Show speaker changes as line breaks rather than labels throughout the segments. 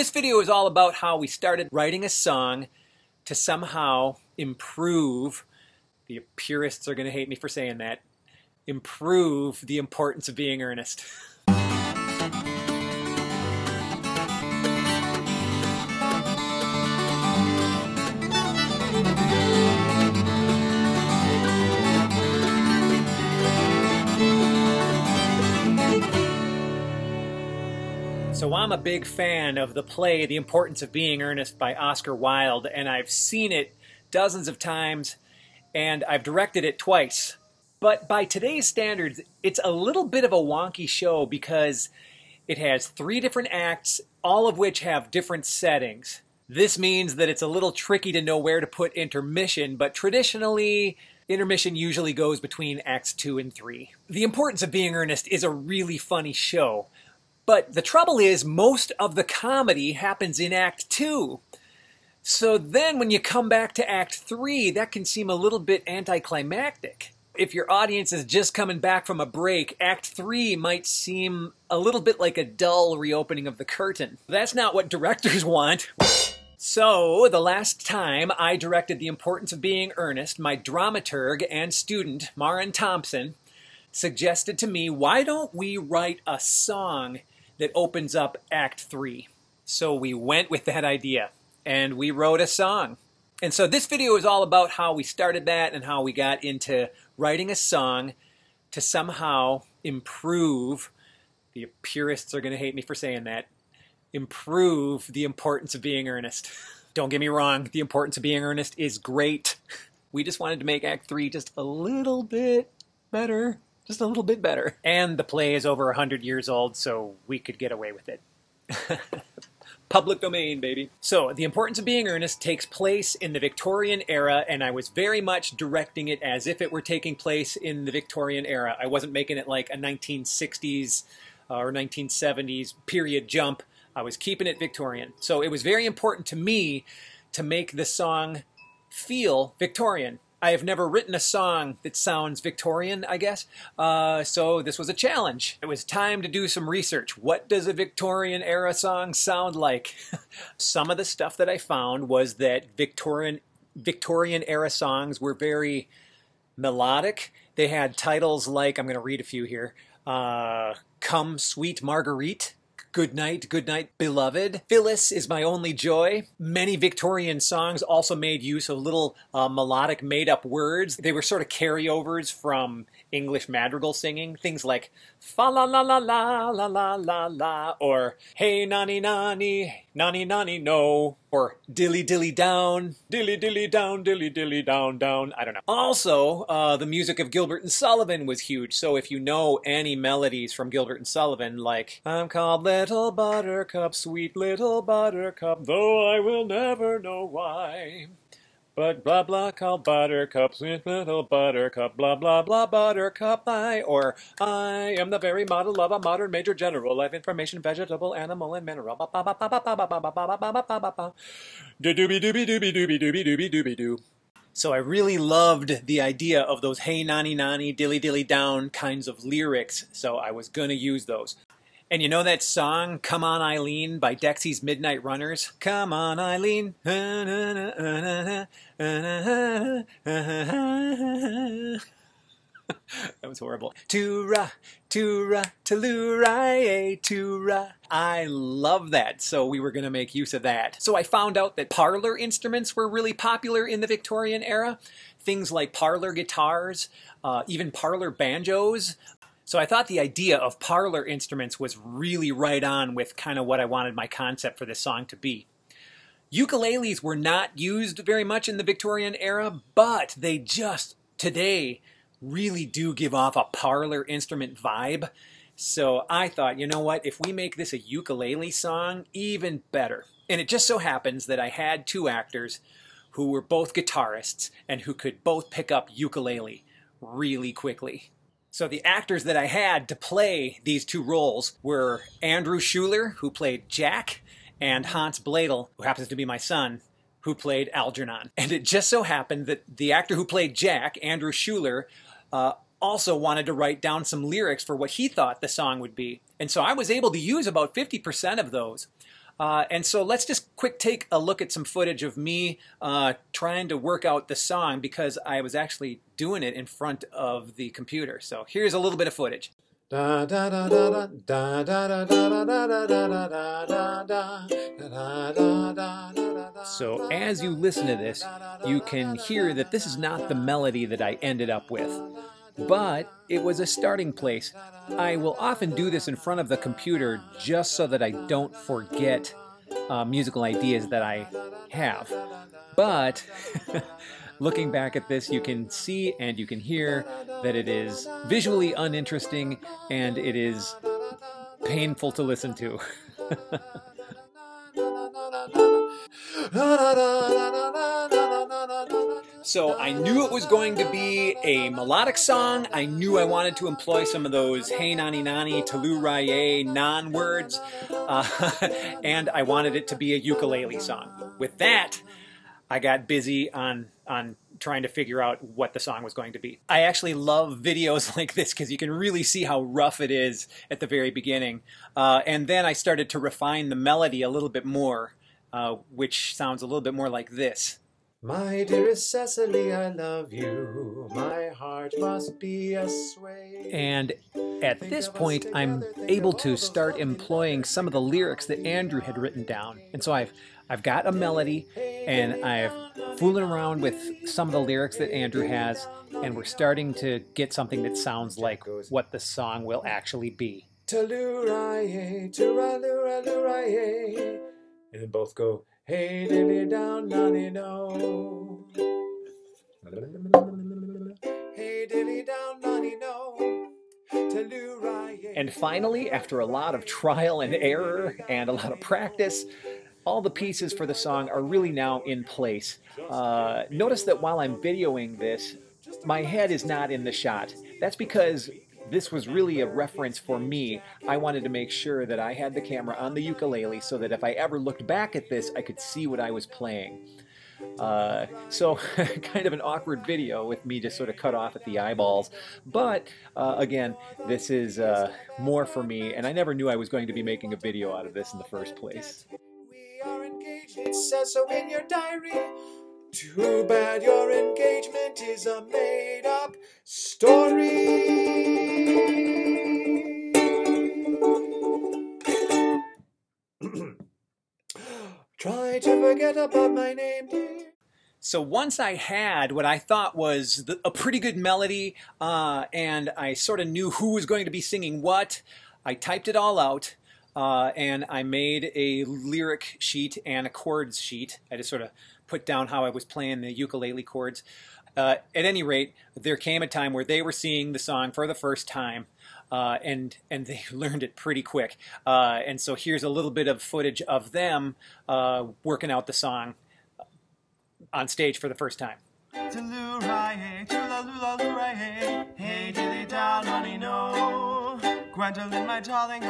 this video is all about how we started writing a song to somehow improve, the purists are going to hate me for saying that, improve the importance of being earnest. I'm a big fan of the play The Importance of Being Earnest by Oscar Wilde, and I've seen it dozens of times, and I've directed it twice. But by today's standards, it's a little bit of a wonky show because it has three different acts, all of which have different settings. This means that it's a little tricky to know where to put intermission, but traditionally, intermission usually goes between acts two and three. The Importance of Being Earnest is a really funny show. But the trouble is, most of the comedy happens in Act 2. So then when you come back to Act 3, that can seem a little bit anticlimactic. If your audience is just coming back from a break, Act 3 might seem a little bit like a dull reopening of the curtain. That's not what directors want. So, the last time I directed The Importance of Being Earnest, my dramaturg and student, Marin Thompson, suggested to me, why don't we write a song that opens up Act 3. So we went with that idea and we wrote a song. And so this video is all about how we started that and how we got into writing a song to somehow improve, the purists are going to hate me for saying that, improve the importance of being earnest. Don't get me wrong, the importance of being earnest is great. We just wanted to make Act 3 just a little bit better just a little bit better. And the play is over 100 years old, so we could get away with it. Public domain, baby. So, The Importance of Being Earnest takes place in the Victorian era, and I was very much directing it as if it were taking place in the Victorian era. I wasn't making it like a 1960s uh, or 1970s period jump. I was keeping it Victorian. So, it was very important to me to make the song feel Victorian. I have never written a song that sounds Victorian, I guess. Uh, so this was a challenge. It was time to do some research. What does a Victorian era song sound like? some of the stuff that I found was that Victorian Victorian era songs were very melodic. They had titles like I'm going to read a few here. Uh, Come Sweet Marguerite Good night, good night, beloved. Phyllis is my only joy. Many Victorian songs also made use of little uh, melodic made up words. They were sort of carryovers from English madrigal singing. Things like fa la la la la la la la la, or hey nani nani, nani nani no, or dilly dilly down, dilly dilly down, dilly dilly down down. I don't know. Also, uh, the music of Gilbert and Sullivan was huge. So if you know any melodies from Gilbert and Sullivan, like I'm called Little Buttercup, sweet little Buttercup, though I will never know why. But blah blah called buttercup, sweet little buttercup, blah blah blah buttercup I, or I am the very model of a modern major general of information, vegetable, animal, and mineral. Dooby dooby dooby dooby dooby dooby dooby doo. So I really loved the idea of those hey nani nani dilly dilly down kinds of lyrics, so I was gonna use those. And you know that song, Come On Eileen, by Dexy's Midnight Runners? Come on, Eileen. that was horrible. Tura, tura, tellurae, tura. I love that, so we were going to make use of that. So I found out that parlor instruments were really popular in the Victorian era. Things like parlor guitars, uh, even parlor banjos, so I thought the idea of parlor instruments was really right on with kind of what I wanted my concept for this song to be. Ukuleles were not used very much in the Victorian era, but they just today really do give off a parlor instrument vibe. So I thought, you know what, if we make this a ukulele song, even better. And it just so happens that I had two actors who were both guitarists and who could both pick up ukulele really quickly. So the actors that I had to play these two roles were Andrew Schuler, who played Jack, and Hans Bloedel, who happens to be my son, who played Algernon. And it just so happened that the actor who played Jack, Andrew Schuler, uh, also wanted to write down some lyrics for what he thought the song would be. And so I was able to use about 50% of those. Uh, and so let's just quick take a look at some footage of me uh, trying to work out the song because I was actually doing it in front of the computer. So here's a little bit of footage. So as you listen to this, you can hear that this is not the melody that I ended up with but it was a starting place. I will often do this in front of the computer just so that I don't forget uh, musical ideas that I have. But looking back at this, you can see and you can hear that it is visually uninteresting and it is painful to listen to. So I knew it was going to be a melodic song. I knew I wanted to employ some of those hey nani nani, talu raye non words. Uh, and I wanted it to be a ukulele song. With that, I got busy on, on trying to figure out what the song was going to be. I actually love videos like this because you can really see how rough it is at the very beginning. Uh, and then I started to refine the melody a little bit more, uh, which sounds a little bit more like this. My dearest Cecily, I love you. My heart must be a sway. And at this point, I'm able to start employing some of the lyrics that Andrew had written down. And so I've I've got a melody and I've fooling around with some of the lyrics that Andrew has, and we're starting to get something that sounds like what the song will actually be. And then both go Hey, dilly down, nonny no. Hey, dilly down, nonny no. And finally, after a lot of trial and error and a lot of practice, all the pieces for the song are really now in place. Uh, notice that while I'm videoing this, my head is not in the shot. That's because this was really a reference for me. I wanted to make sure that I had the camera on the ukulele so that if I ever looked back at this, I could see what I was playing. Uh, so kind of an awkward video with me just sort of cut off at the eyeballs. But uh, again, this is uh, more for me, and I never knew I was going to be making a video out of this in the first place. We are engaged, it says so in your diary. Too bad your engagement is a made up story. To forget about my name, dear. So once I had what I thought was the, a pretty good melody, uh, and I sort of knew who was going to be singing what, I typed it all out, uh, and I made a lyric sheet and a chords sheet. I just sort of put down how I was playing the ukulele chords. Uh, at any rate, there came a time where they were seeing the song for the first time, uh, and and they learned it pretty quick. Uh, and so here's a little bit of footage of them uh, working out the song on stage for the first time.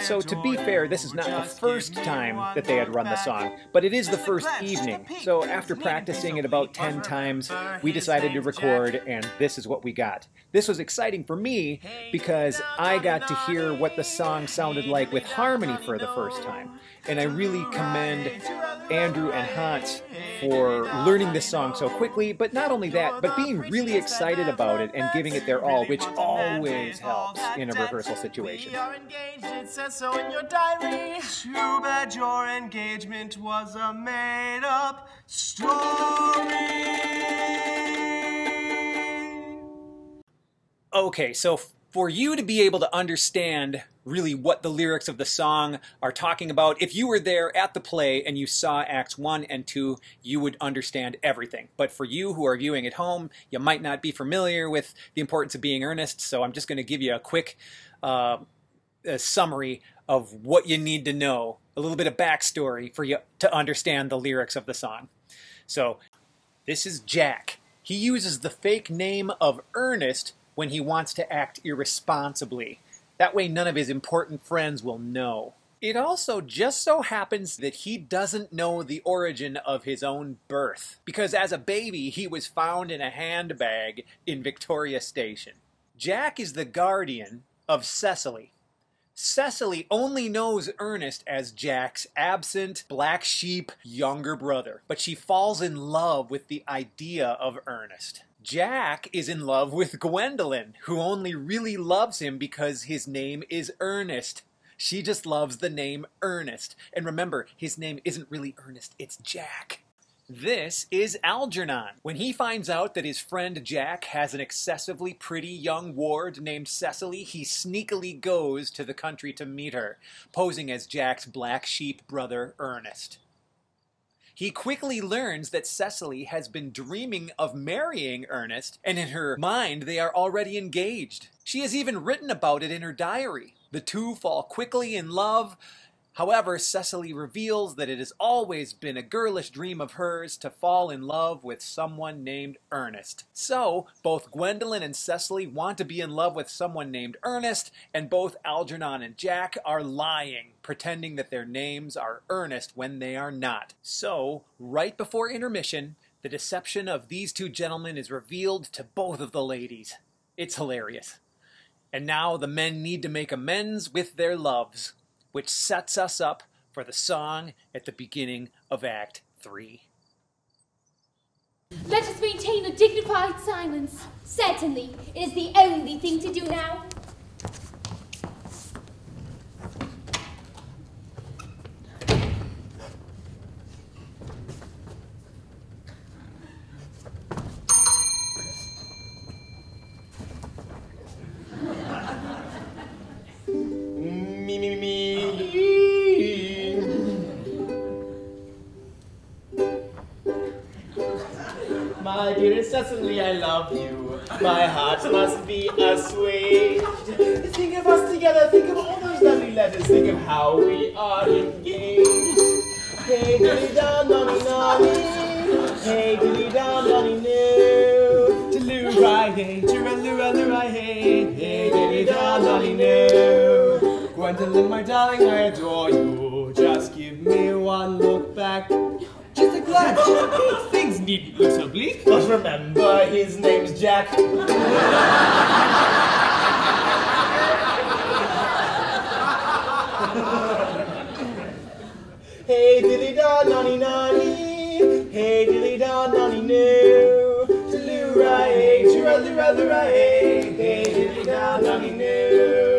So to be fair, this is not the first time that they had run the song, but it is the first evening. So after practicing it about 10 times, we decided to record, and this is what we got. This was exciting for me because I got to hear what the song sounded like with harmony for the first time. And I really commend Andrew and Hans for learning this song so quickly, but not only that, but being really excited about it and giving it their all, which always helps in a rehearsal situation. Too bad your engagement was a made up story. Okay, so for you to be able to understand really what the lyrics of the song are talking about, if you were there at the play and you saw Acts 1 and 2, you would understand everything. But for you who are viewing at home, you might not be familiar with the importance of being earnest, so I'm just going to give you a quick uh, a summary of what you need to know, a little bit of backstory for you to understand the lyrics of the song. So, this is Jack. He uses the fake name of Ernest when he wants to act irresponsibly. That way, none of his important friends will know. It also just so happens that he doesn't know the origin of his own birth, because as a baby, he was found in a handbag in Victoria Station. Jack is the guardian of Cecily. Cecily only knows Ernest as Jack's absent, black sheep younger brother, but she falls in love with the idea of Ernest. Jack is in love with Gwendolyn, who only really loves him because his name is Ernest. She just loves the name Ernest. And remember, his name isn't really Ernest, it's Jack. This is Algernon. When he finds out that his friend Jack has an excessively pretty young ward named Cecily, he sneakily goes to the country to meet her, posing as Jack's black sheep brother Ernest. He quickly learns that Cecily has been dreaming of marrying Ernest, and in her mind they are already engaged. She has even written about it in her diary. The two fall quickly in love, However, Cecily reveals that it has always been a girlish dream of hers to fall in love with someone named Ernest. So, both Gwendolyn and Cecily want to be in love with someone named Ernest, and both Algernon and Jack are lying, pretending that their names are Ernest when they are not. So, right before intermission, the deception of these two gentlemen is revealed to both of the ladies. It's hilarious. And now the men need to make amends with their loves which sets us up for the song at the beginning of Act 3.
Let us maintain a dignified silence.
Certainly. It is the only thing to do now.
Cecily, I love you. My heart must be assuaged. Think of us together. Think of all those lovely letters. Think of how we are engaged. Hey, dilly dum, nonny, nonny. Hey, dilly dum, nonny, no. Tilloo, right, hey, tooraloo, aloo, right, hey. Hey, dilly dum, nonny, no. Gwendolyn, my darling, I adore you. Just give me one look back. Just a glance. Things needn't look so bleak. But remember, his name's Jack. hey, dilly da, nonny, nonny. Hey, dilly da, nonny, no. Talloo-ra, hey, chura-loo-ra-loo-ra, hey. Hey, dilly da, nonny, no.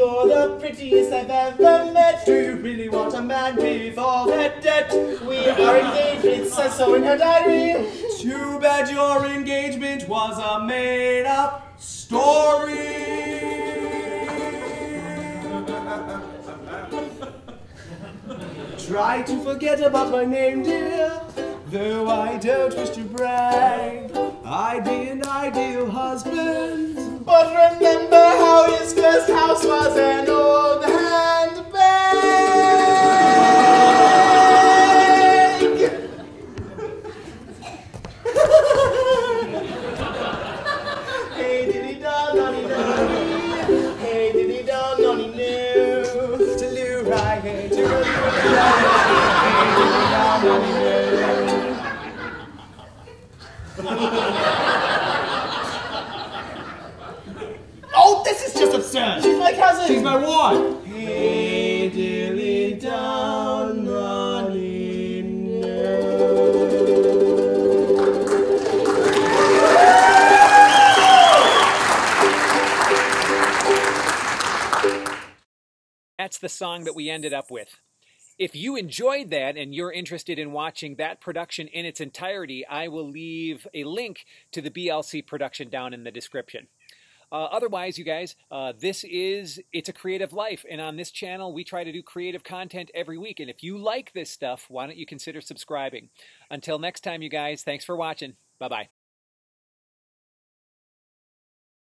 You're the prettiest I've ever met. Do you really want a man with all that debt? We are engaged, it says so in her diary.
Too bad your engagement was a made up story.
Try to forget about my name, dear. Though I don't wish to brag,
I'd be an ideal husband.
But remember how his first house was an old handbag. hey, diddy da, nonny, nonny. Hey, diddy da, nonny, no. Talloo, right, hey, tooraloo, right,
That's the song that we ended up with. If you enjoyed that and you're interested in watching that production in its entirety, I will leave a link to the BLC production down in the description. Uh, otherwise, you guys, uh, this is It's a Creative Life, and on this channel, we try to do creative content every week. And if you like this stuff, why don't you consider subscribing? Until next time, you guys, thanks for watching. Bye bye.